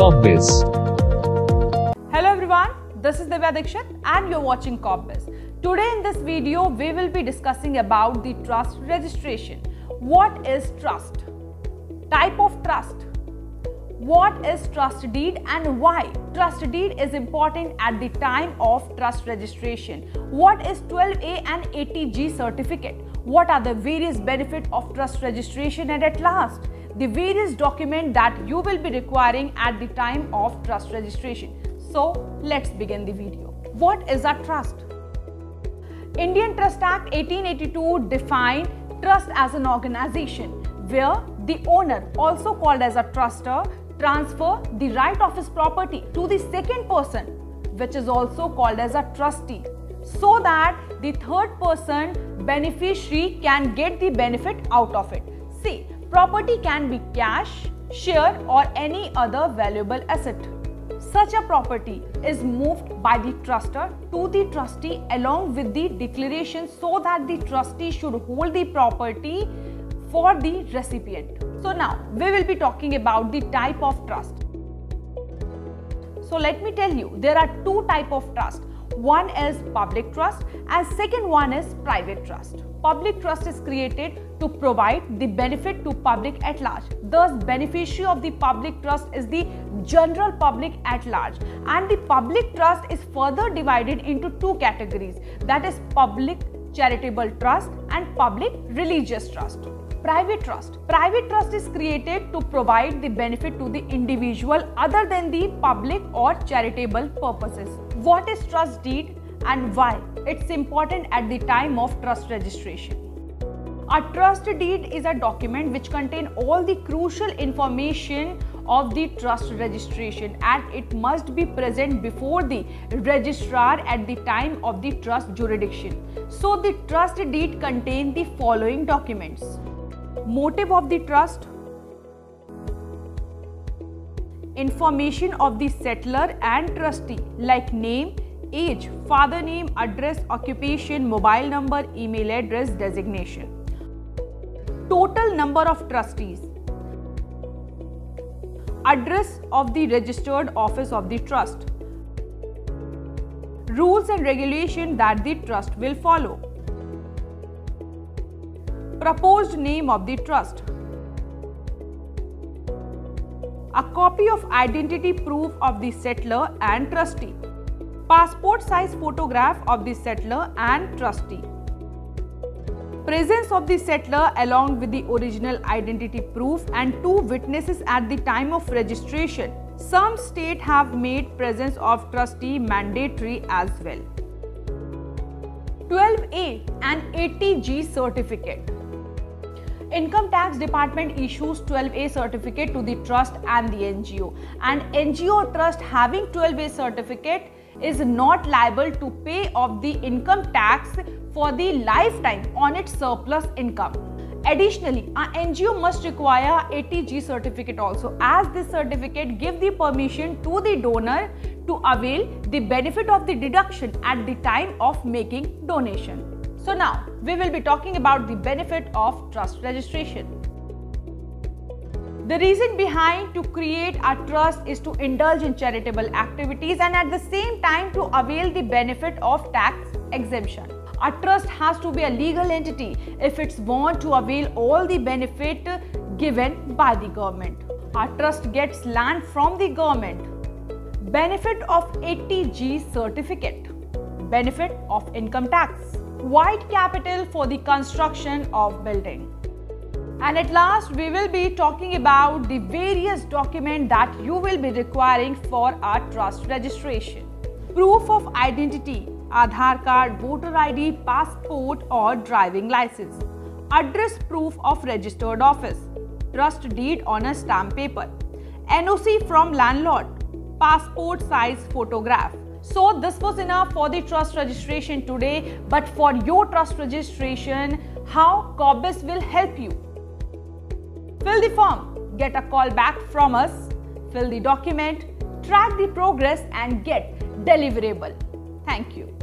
Corpbiz. Hello everyone, this is Divya Dikshit and you're watching Corpbiz. Today in this video, we will be discussing about the trust registration. What is trust? Type of trust. What is trust deed and why? Trust deed is important at the time of trust registration. What is 12A and 80G certificate? What are the various benefits of trust registration and at last, the various documents that you will be requiring at the time of trust registration. So let's begin the video. What is a trust? Indian Trust Act 1882 defined trust as an organization where the owner, also called as a trustor, transfer the right of his property to the second person which is also called as a trustee so that the third person beneficiary can get the benefit out of it. See, property can be cash, share or any other valuable asset. Such a property is moved by the trustor to the trustee along with the declaration so that the trustee should hold the property for the recipient. So now we will be talking about the type of trust. So let me tell you there are two type of trust. One is public trust and second one is private trust. Public trust is created to provide the benefit to public at large. Thus beneficiary of the public trust is the general public at large and the public trust is further divided into two categories that is public charitable trust and public religious trust. Private trust. Private trust is created to provide the benefit to the individual other than the public or charitable purposes. What is trust deed and why? It's important at the time of trust registration. A trust deed is a document which contain all the crucial information of the trust registration and it must be present before the registrar at the time of the trust jurisdiction. So the trust deed contain the following documents motive of the trust, information of the settler and trustee like name, age, father name, address, occupation, mobile number, email address, designation. Total number of trustees, address of the registered office of the trust, rules and regulation that the trust will follow proposed name of the trust. A copy of identity proof of the settler and trustee. Passport size photograph of the settler and trustee. Presence of the settler along with the original identity proof and two witnesses at the time of registration. Some state have made presence of trustee mandatory as well. 12A and 80G certificate. Income Tax Department issues 12A certificate to the trust and the NGO and NGO trust having 12A certificate is not liable to pay of the income tax for the lifetime on its surplus income. Additionally, an NGO must require 80G certificate also as this certificate give the permission to the donor to avail the benefit of the deduction at the time of making donation. So now we will be talking about the benefit of trust registration. The reason behind to create a trust is to indulge in charitable activities and at the same time to avail the benefit of tax exemption. A trust has to be a legal entity if it's want to avail all the benefit given by the government. A trust gets land from the government. Benefit of 80G certificate. Benefit of income tax white capital for the construction of building. And at last, we will be talking about the various documents that you will be requiring for a trust registration. Proof of identity, Aadhaar card, voter ID, passport or driving license. Address proof of registered office. Trust deed on a stamp paper. NOC from landlord. Passport size photograph. So this was enough for the trust registration today. But for your trust registration, how Corpbiz will help you? Fill the form, get a call back from us, fill the document, track the progress and get deliverable. Thank you.